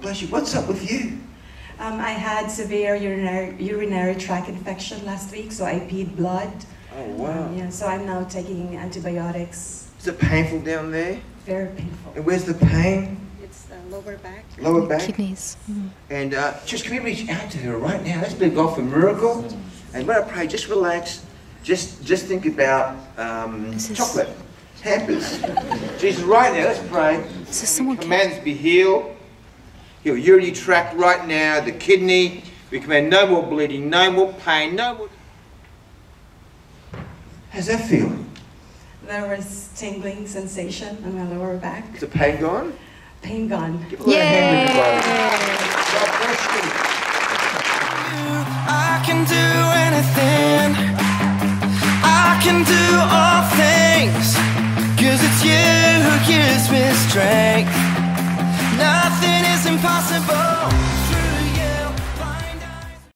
bless you. What's up with you? Um, I had severe urinary, urinary tract infection last week, so I peed blood. Oh, Um, wow. yeah, so I'm now taking antibiotics. Is it painful down there? Very painful. And where's the pain? It's the lower back. Lower back? Kidneys. Mm. And uh, just can we reach out to her right now? Let's believe God for a miracle. And when I pray, just relax. Just just think about um, chocolate, hampers. Jesus, right now, let's pray. So someone we can- command this to be healed your urinary tract right now, the kidney. We command no more bleeding, no more pain, no more... How's that feeling? There was tingling sensation in my lower back. Is the pain gone? Pain gone. Give a little hand in I can do anything. I can do all things. Cause it's you who gives me strength.